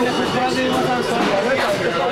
ブラジルのダンスを。